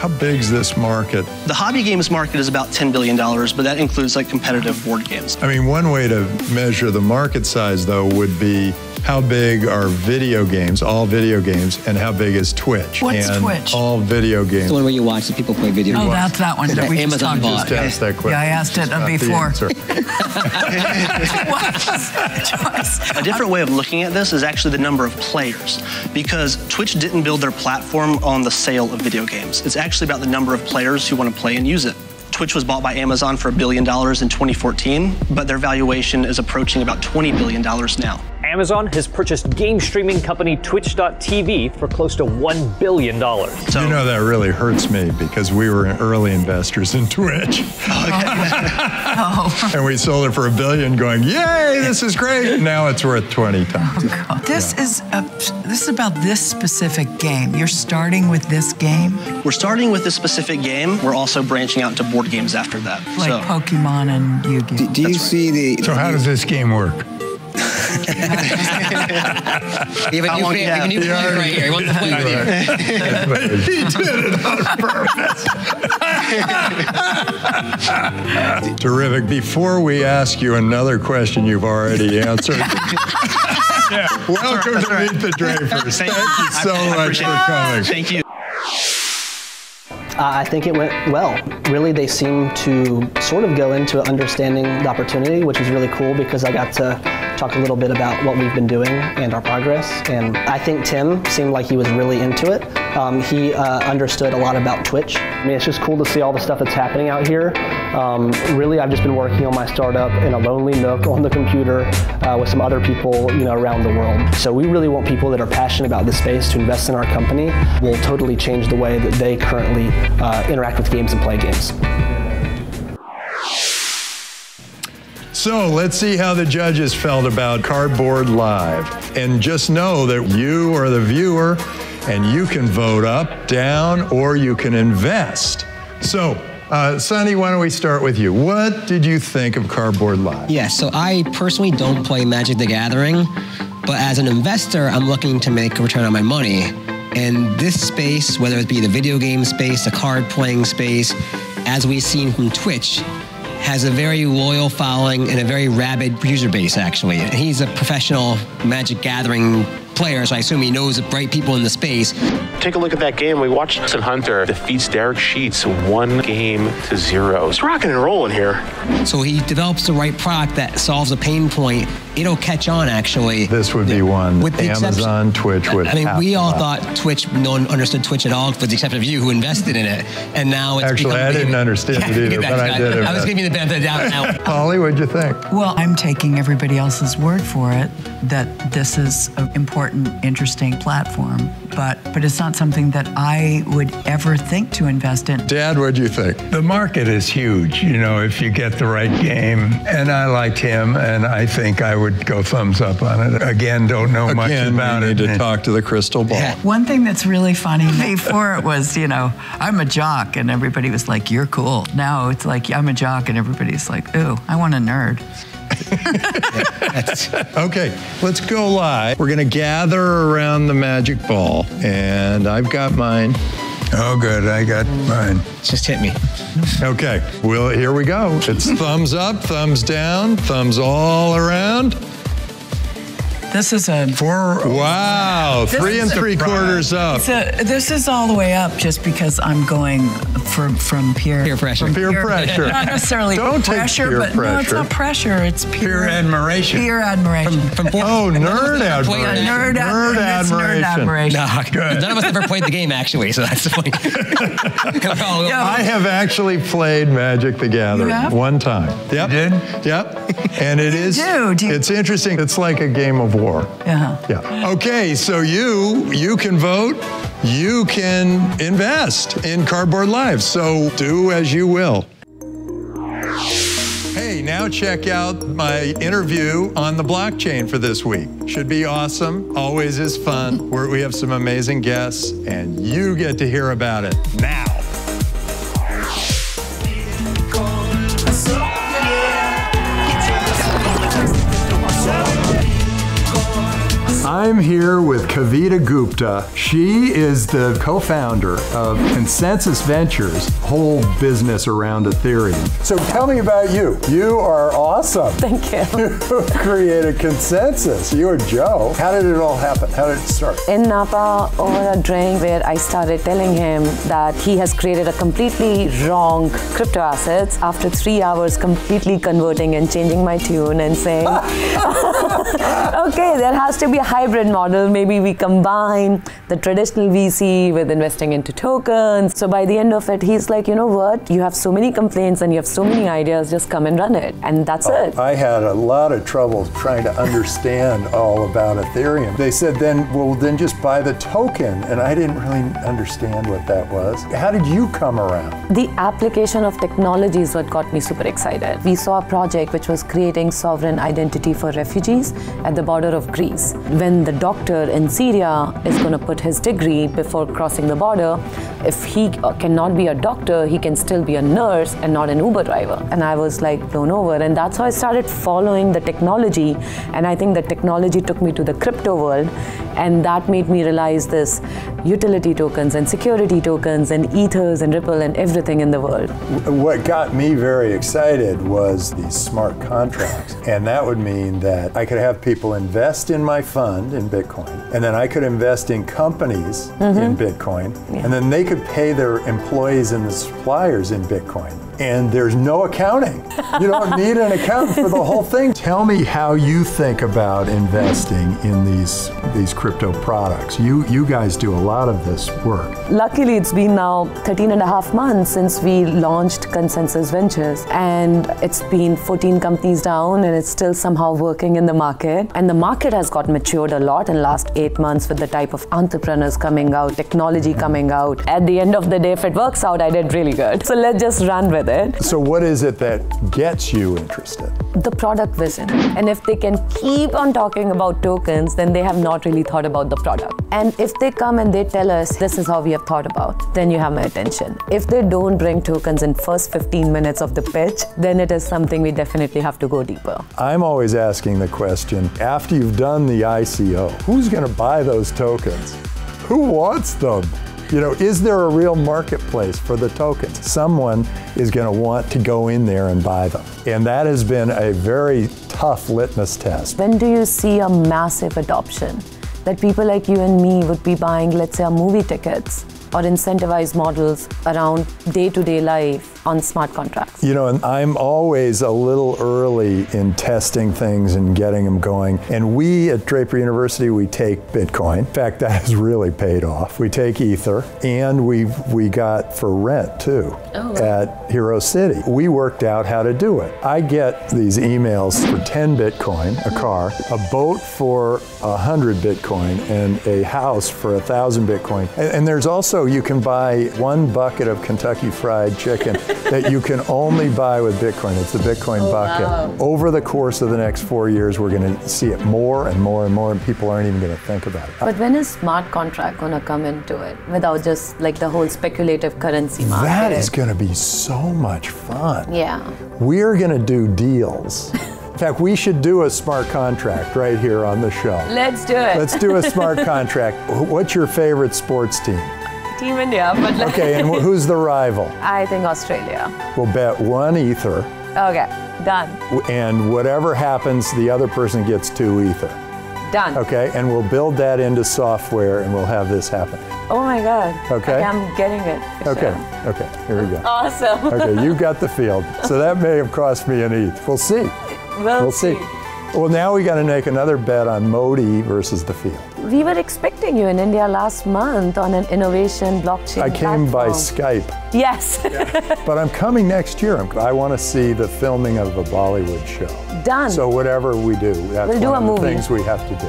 [SPEAKER 2] How big's this market?
[SPEAKER 12] The hobby games market is about $10 billion, but that includes like competitive board games.
[SPEAKER 2] I mean, one way to measure the market size, though, would be how big are video games, all video games, and how big is Twitch?
[SPEAKER 8] What's
[SPEAKER 2] and
[SPEAKER 8] Twitch?
[SPEAKER 2] All video games.
[SPEAKER 6] The one where you watch the people play video games.
[SPEAKER 8] Oh, that's that one that we just
[SPEAKER 6] Amazon
[SPEAKER 8] talked
[SPEAKER 6] bought.
[SPEAKER 8] about.
[SPEAKER 2] Just ask that question.
[SPEAKER 8] Yeah, I asked it uh, before.
[SPEAKER 2] answer.
[SPEAKER 12] A different way of looking at this is actually the number of players, because Twitch didn't build their platform on the sale of video games. It's actually about the number of players who want to play and use it. Twitch was bought by Amazon for a billion dollars in 2014, but their valuation is approaching about $20 billion now.
[SPEAKER 13] Amazon has purchased game streaming company Twitch.tv for close to $1 billion.
[SPEAKER 2] So, you know, that really hurts me because we were early investors in Twitch.
[SPEAKER 8] Oh.
[SPEAKER 2] and we sold it for a billion, going, Yay, this is great. Now it's worth 20 times.
[SPEAKER 8] Oh, this is a, this is about this specific game. You're starting with this game,
[SPEAKER 12] We're starting with this specific game. We're also branching out into board games after that.
[SPEAKER 8] like
[SPEAKER 12] so,
[SPEAKER 8] Pokemon and Yu-Gi-Oh.
[SPEAKER 6] Do you see the?
[SPEAKER 7] So how does this game work?
[SPEAKER 6] You have a new, fan,
[SPEAKER 12] you
[SPEAKER 6] you have a new player right here. He wants to play with you.
[SPEAKER 2] he did it on purpose. Terrific. Before we ask you another question you've already answered. yeah. Welcome
[SPEAKER 12] That's
[SPEAKER 2] to
[SPEAKER 12] right.
[SPEAKER 2] Meet the Drapers. Thank you so
[SPEAKER 12] I
[SPEAKER 2] much
[SPEAKER 12] appreciate
[SPEAKER 2] for
[SPEAKER 12] it.
[SPEAKER 2] coming.
[SPEAKER 12] Thank you.
[SPEAKER 11] Uh, I think it went well. Really, they seemed to sort of go into understanding the opportunity, which was really cool because I got to talk a little bit about what we've been doing and our progress. And I think Tim seemed like he was really into it. Um, he uh, understood a lot about Twitch. I mean, it's just cool to see all the stuff that's happening out here. Um, really, I've just been working on my startup in a lonely nook on the computer uh, with some other people, you know, around the world. So we really want people that are passionate about this space to invest in our company. We'll totally change the way that they currently uh, interact with games and play games.
[SPEAKER 2] So let's see how the judges felt about Cardboard Live. And just know that you are the viewer and you can vote up, down, or you can invest. So, uh, Sonny, why don't we start with you? What did you think of Cardboard Live?
[SPEAKER 6] Yeah, so I personally don't play Magic the Gathering, but as an investor, I'm looking to make a return on my money. And this space, whether it be the video game space, the card playing space, as we've seen from Twitch, has a very loyal following and a very rabid user base, actually. He's a professional Magic Gathering player, so I assume he knows the right people in the space.
[SPEAKER 14] Take a look at that game. We watched Hudson Hunter defeats Derek Sheets one game to zero. It's rocking and rolling here.
[SPEAKER 6] So he develops the right product that solves a pain point. It'll catch on, actually.
[SPEAKER 2] This would be one.
[SPEAKER 6] With the exception-
[SPEAKER 2] Amazon, Twitch would
[SPEAKER 6] I mean, we all thought Twitch, no one understood Twitch at all, with the exception of you who invested in it. And now it's
[SPEAKER 2] Actually,
[SPEAKER 6] become
[SPEAKER 2] I didn't understand it either, but I did.
[SPEAKER 6] I was giving you the benefit of the doubt now.
[SPEAKER 2] Polly, what'd you think?
[SPEAKER 8] Well, I'm taking everybody else's word for it that this is an important, interesting platform, but but it's not something that I would ever think to invest in.
[SPEAKER 2] Dad, what do you think?
[SPEAKER 7] The market is huge, you know, if you get the right game. And I liked him, and I think I would go thumbs up on it. Again, don't know much
[SPEAKER 2] Again,
[SPEAKER 7] about
[SPEAKER 2] we
[SPEAKER 7] it.
[SPEAKER 2] need to talk to the crystal ball.
[SPEAKER 8] One thing that's really funny before it was, you know, I'm a jock, and everybody was like, "You're cool." Now it's like I'm a jock, and everybody's like, "Ooh, I want a nerd."
[SPEAKER 2] Okay, let's go live. We're going to gather around the magic ball, and I've got mine.
[SPEAKER 7] Oh, good. I got mine.
[SPEAKER 6] Just hit me.
[SPEAKER 2] Okay, well, here we go. It's thumbs up, thumbs down, thumbs all around.
[SPEAKER 8] This is a
[SPEAKER 2] four. Wow, three and
[SPEAKER 8] a
[SPEAKER 2] three quarters up.
[SPEAKER 8] So this is all the way up just because I'm going from from peer
[SPEAKER 6] peer pressure.
[SPEAKER 2] From peer pressure.
[SPEAKER 8] Not necessarily
[SPEAKER 2] Don't take
[SPEAKER 8] pressure,
[SPEAKER 2] peer
[SPEAKER 8] but no, it's not pressure. It's peer,
[SPEAKER 7] Peer admiration.
[SPEAKER 8] Peer admiration.
[SPEAKER 6] From, from
[SPEAKER 2] Oh, nerd
[SPEAKER 8] Yeah,
[SPEAKER 2] admiration.
[SPEAKER 8] nerd,
[SPEAKER 2] Nerd
[SPEAKER 8] it's nerd
[SPEAKER 2] admiration.
[SPEAKER 8] admiration.
[SPEAKER 6] No, none of us ever played the game, actually, so that's the point. We're
[SPEAKER 2] I have actually played Magic the Gathering
[SPEAKER 8] have?
[SPEAKER 2] one time. Yep.
[SPEAKER 7] You did?
[SPEAKER 2] Yep. And it is.
[SPEAKER 8] do? Do you-
[SPEAKER 2] It's interesting. It's like a game of war.
[SPEAKER 8] Uh-huh.
[SPEAKER 2] Yeah. Okay, so you you can vote, you can invest in Cardboard Live. So do as you will. Hey, now check out my interview on the blockchain for this week. Should be awesome. Always is fun. We're, we have some amazing guests, and you get to hear about it now. I'm here with Kavita Gupta. She is the co-founder of ConsenSys Ventures, whole business around Ethereum. So tell me about you. You are awesome.
[SPEAKER 15] Thank you.
[SPEAKER 2] You created ConsenSys. You and Joe. How did it all happen? How did it start?
[SPEAKER 15] In Napa, over a drink, where I started telling him that he has created a completely wrong crypto assets. After three hours, completely converting and changing my tune and saying, okay, there has to be a hybrid model. Maybe we combine the traditional VC with investing into tokens. So by the end of it, he's like, you know what? You have so many complaints and you have so many ideas. Just come and run it, and that's oh, it.
[SPEAKER 2] I had a lot of trouble trying to understand all about Ethereum. They said then, well, then just buy the token. And I didn't really understand what that was. How did you come around?
[SPEAKER 15] The application of technology is what got me super excited. We saw a project which was creating sovereign identity for refugees at the border of Greece. When the doctor in Syria is going to put his degree before crossing the border, if he cannot be a doctor, he can still be a nurse and not an Uber driver. And I was like blown over. And that's how I started following the technology. And I think the technology took me to the crypto world. And that made me realize this utility tokens and security tokens and ethers and Ripple and everything in the world.
[SPEAKER 2] What got me very excited was these smart contracts. And that would mean that I could have people invest in my fund in Bitcoin, and then I could invest in companies mm-hmm. in Bitcoin, and then they could pay their employees and the suppliers in Bitcoin. And there's no accounting. You don't need an accountant for the whole thing. Tell me how you think about investing in these these crypto products. You you guys do a lot of this work.
[SPEAKER 15] Luckily, it's been now 13 and a half months since we launched ConsenSys Ventures, and it's been 14 companies down, and it's still somehow working in the market. And the market has got matured a lot in the last eight months with the type of entrepreneurs coming out, technology coming out. At the end of the day, if it works out, I did really good. So let's just run with it.
[SPEAKER 2] So what is it that gets you interested?
[SPEAKER 15] The product vision. And if they can keep on talking about tokens, then they have not really thought about the product. And if they come and they tell us this is how we have thought about, then you have my attention. If they don't bring tokens in first 15 minutes of the pitch, then it is something we definitely have to go deeper.
[SPEAKER 2] I'm always asking the question, after you've done the ICO, who's going to buy those tokens? Who wants them? You know, is there a real marketplace for the tokens? Someone is going to want to go in there and buy them. And that has been a very tough litmus test.
[SPEAKER 15] When do you see a massive adoption? That people like you and me would be buying, let's say, our movie tickets or incentivized models around day to day life on smart contracts.
[SPEAKER 2] You know, and I'm always a little early in testing things and getting them going. And we at Draper University, we take Bitcoin. In fact, that has really paid off. We take Ether, and we we got for rent too
[SPEAKER 15] Oh.
[SPEAKER 2] at Hero City. We worked out how to do it. I get these emails for 10 Bitcoin, a car, a boat for 100 Bitcoin, and a house for 1,000 Bitcoin. And, and there's also, you can buy one bucket of Kentucky Fried Chicken that you can only buy with Bitcoin. It's the Bitcoin
[SPEAKER 15] Oh,
[SPEAKER 2] bucket.
[SPEAKER 15] wow.
[SPEAKER 2] Over the course of the next four years, we're going to see it more and more and more, and people aren't even going to think about it.
[SPEAKER 15] But when is smart contract gonna come into it without just like the whole speculative currency market?
[SPEAKER 2] That is going to be so much fun.
[SPEAKER 15] Yeah.
[SPEAKER 2] We're going to do deals. In fact, we should do a smart contract right here on the show.
[SPEAKER 15] Let's do it.
[SPEAKER 2] Let's do a smart contract. What's your favorite sports team?
[SPEAKER 15] Team India, but like
[SPEAKER 2] Okay, and who's the rival?
[SPEAKER 15] I think Australia.
[SPEAKER 2] We'll bet one ether,
[SPEAKER 15] Okay, done.
[SPEAKER 2] and whatever happens, the other person gets two ether.
[SPEAKER 15] Done.
[SPEAKER 2] Okay, and we'll build that into software, and we'll have this happen.
[SPEAKER 15] Oh my god.
[SPEAKER 2] Okay.
[SPEAKER 15] I'm getting it.
[SPEAKER 2] Okay,
[SPEAKER 15] sure.
[SPEAKER 2] okay, here we go.
[SPEAKER 15] Awesome.
[SPEAKER 2] Okay, you got the field. So that may have cost me an ETH. We'll see.
[SPEAKER 15] We'll
[SPEAKER 2] see. Well, now we got to make another bet on Modi versus the field.
[SPEAKER 15] We were expecting you in India last month on an innovation blockchain.
[SPEAKER 2] I came by. Skype,
[SPEAKER 15] Yes.
[SPEAKER 2] but I'm coming next year. I'm- want to see the filming of a Bollywood show.
[SPEAKER 15] Done.
[SPEAKER 2] So whatever we do, that's
[SPEAKER 15] We'll do
[SPEAKER 2] one
[SPEAKER 15] a
[SPEAKER 2] of the
[SPEAKER 15] movie.
[SPEAKER 2] things we have to do.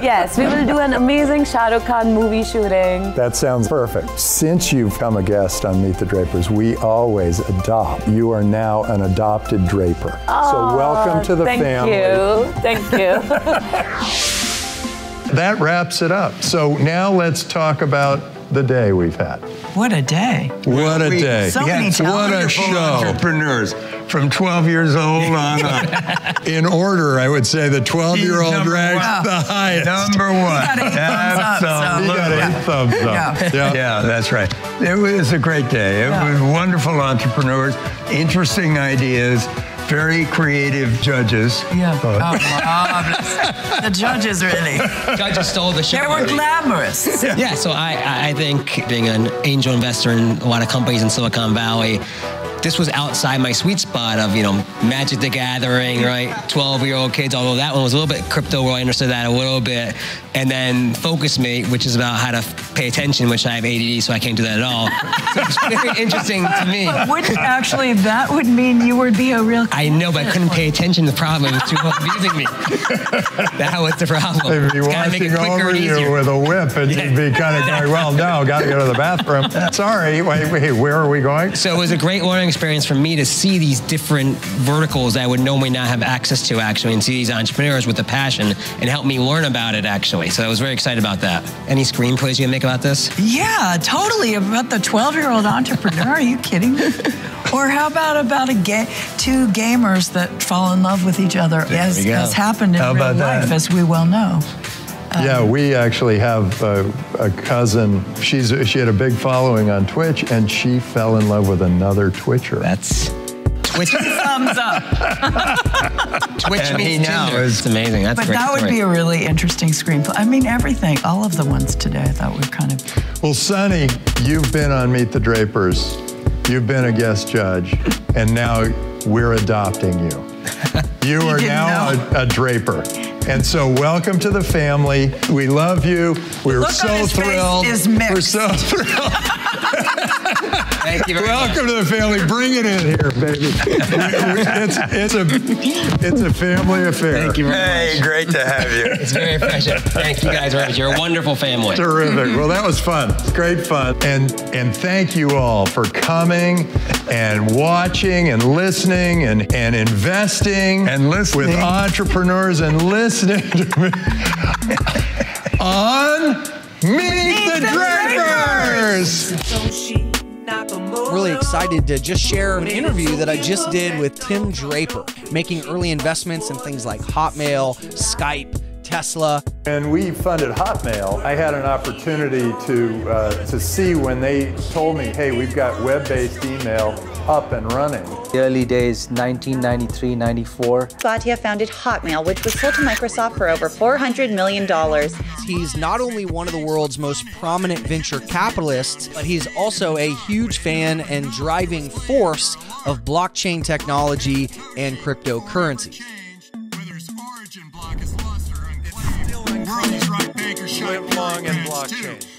[SPEAKER 15] yes, we will do an amazing Shah Rukh Khan movie shooting.
[SPEAKER 2] That sounds perfect. Since you've come a guest on Meet the Drapers, we always adopt. You are now an adopted Draper. so welcome to the
[SPEAKER 15] thank
[SPEAKER 2] family.
[SPEAKER 15] Thank you. Thank you.
[SPEAKER 2] That wraps it up. So now let's talk about the day we've had.
[SPEAKER 8] What a day.
[SPEAKER 2] What a
[SPEAKER 7] We-
[SPEAKER 2] day.
[SPEAKER 8] So many
[SPEAKER 7] Yes, what a show. Entrepreneurs from 12 years old on up.
[SPEAKER 2] In order, I would say the 12 year old
[SPEAKER 7] number
[SPEAKER 2] ranks
[SPEAKER 7] one.
[SPEAKER 2] the highest.
[SPEAKER 7] Number one.
[SPEAKER 8] got eight thumbs up, so-
[SPEAKER 2] He got
[SPEAKER 7] Absolutely.
[SPEAKER 2] eight thumbs up.
[SPEAKER 8] Yeah.
[SPEAKER 7] Yeah, that's right. It was a great day. It
[SPEAKER 8] Yeah.
[SPEAKER 7] was wonderful entrepreneurs, interesting ideas, very creative judges.
[SPEAKER 8] Yeah. Oh, marvelous. the judges really.
[SPEAKER 6] Judges stole the show.
[SPEAKER 8] They were glamorous.
[SPEAKER 6] yeah, so I, I I think being an angel investor in a lot of companies in Silicon Valley, this was outside my sweet spot of, you know, Magic the Gathering, right? 12 year old kids, although that one was a little bit crypto where I understood that a little bit. And then Focusmate, which is about how to f- pay attention, which I have ADD, so I can't do that at all. so it's very interesting to me.
[SPEAKER 8] But wouldn't actually that would mean you would be a real
[SPEAKER 6] I know, but I couldn't pay attention. The problem it was too confusing me. that was the problem.
[SPEAKER 2] They'd be
[SPEAKER 6] It's gotta make
[SPEAKER 2] watching
[SPEAKER 6] it quicker
[SPEAKER 2] over you
[SPEAKER 6] easier.
[SPEAKER 2] with a whip, and you'd be kind of going, "Well, no, got to go to the bathroom." Sorry, wait, wait, where are we going?
[SPEAKER 6] So it was a great learning experience for me to see these different verticals that I would normally not have access to actually and see these entrepreneurs with the passion and help me learn about it actually. So I was very excited about that. Any screenplays you can make about this?
[SPEAKER 8] Yeah, totally. About the 12 year old entrepreneur. Are you kidding me? Or how about about a ga- two gamers that fall in love with each other, as
[SPEAKER 2] we go.
[SPEAKER 8] has happened in
[SPEAKER 2] How
[SPEAKER 8] real life,
[SPEAKER 2] that?
[SPEAKER 8] as we well know.
[SPEAKER 2] yeah, um, we actually have a, a cousin. She's she had a big following on Twitch, and she fell in love with another Twitcher.
[SPEAKER 6] That's Twitch.
[SPEAKER 8] Thumbs up.
[SPEAKER 6] Twitch
[SPEAKER 7] and he
[SPEAKER 6] meets
[SPEAKER 7] now
[SPEAKER 6] Tinder.
[SPEAKER 7] is
[SPEAKER 6] It's amazing. That's a
[SPEAKER 8] but
[SPEAKER 6] great
[SPEAKER 8] that would
[SPEAKER 6] story.
[SPEAKER 8] be a really interesting screenplay. I mean, everything, all of the ones today, I thought were kind of.
[SPEAKER 2] Well, Sonny, you've been on Meet the Drapers. You've been a guest judge, and now we're adopting you. You are now a, a draper. And so, welcome to the family. We love you. We're
[SPEAKER 8] look on
[SPEAKER 2] so
[SPEAKER 8] his face
[SPEAKER 2] thrilled.
[SPEAKER 8] is
[SPEAKER 2] We're so thrilled.
[SPEAKER 6] Thank you very much.
[SPEAKER 2] Welcome to the family. Bring it in here, baby. it's, it's a it's a family affair.
[SPEAKER 6] Thank you very much.
[SPEAKER 7] Hey,
[SPEAKER 6] much.
[SPEAKER 7] great to have you.
[SPEAKER 6] It's very refreshing. Thank you guys very much. You're a wonderful family.
[SPEAKER 2] Terrific. Well, that was fun. Great fun. And and thank you all for coming and watching and listening and, and investing
[SPEAKER 7] And listening.
[SPEAKER 2] with entrepreneurs and listening to me on Meet, the, Drapers.
[SPEAKER 16] Really excited to just share an interview that I just did with Tim Draper, making early investments in things like Hotmail, Skype, Tesla.
[SPEAKER 2] And we funded Hotmail, I had an opportunity to uh, to see when they told me, "Hey, we've got web-based email up and running."
[SPEAKER 17] The early days, 1993, 94.
[SPEAKER 9] Satya founded Hotmail, which was sold to Microsoft for over $400 million.
[SPEAKER 16] He's not only one of the world's most prominent venture capitalists, but he's also a huge fan and driving force of blockchain technology and cryptocurrency.
[SPEAKER 2] Live long and blockchain.